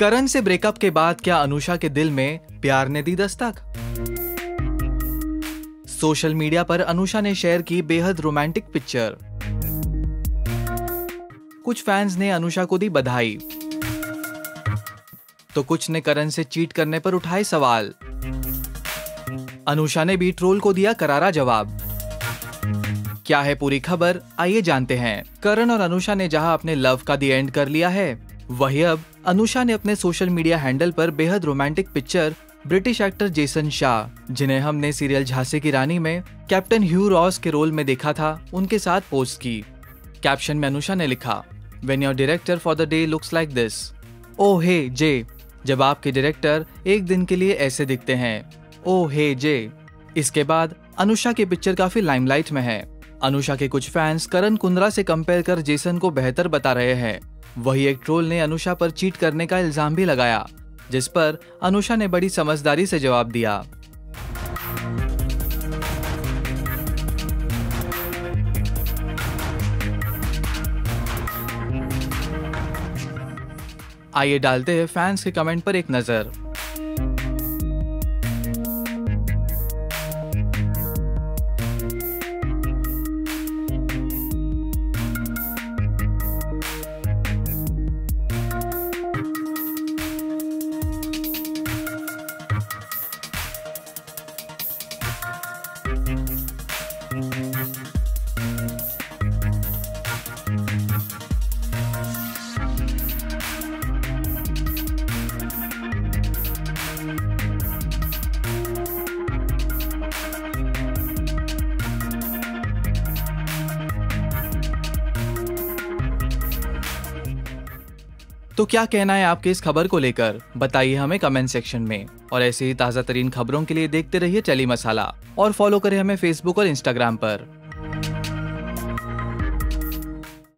करण से ब्रेकअप के बाद क्या अनुषा के दिल में प्यार ने दी दस्तक? सोशल मीडिया पर अनुषा ने शेयर की बेहद रोमांटिक पिक्चर। कुछ फैंस ने अनुषा को दी बधाई। तो कुछ ने करण से चीट करने पर उठाए सवाल। अनुषा ने भी ट्रोल को दिया करारा जवाब। क्या है पूरी खबर? आइए जानते हैं। करण और अनुषा ने जहाँ अपने लव का दी एंड कर लिया है वही अब अनुषा ने अपने सोशल मीडिया हैंडल पर बेहद romantic picture British actor Jason Shah जिन्हें हमने सीरियल झांसी की रानी में कैप्टन ह्यू रॉस के रोल में देखा था, उनके साथ पोस्ट की। कैप्शन में अनुषा ने लिखा when your director for the day looks like this oh hey जे जब आपके डायरेक्टर एक दिन के लिए ऐसे दिखते हैं ओ हे जे इसके बाद अनुषा की पिक्चर काफ़ी लाइमलाइट में है। अनुषा के कुछ फैंस करण कुंद्रा से कंपेयर कर जेसन को बेहतर बता रहे हैं। वही एक ट्रोल ने अनुषा पर चीट करने का इल्ज़ाम भी लगाया, जिस पर अनुषा ने बड़ी समझदारी से जवाब दिया। आइए डालते हैं फैंस के कमेंट पर एक नज़र। तो क्या कहना है आपके इस खबर को लेकर? बताइए हमें कमेंट सेक्शन में। और ऐसे ही ताज़ा तरीन खबरों के लिए देखते रहिए टेली मसाला और फॉलो करें हमें फेसबुक और इंस्टाग्राम पर।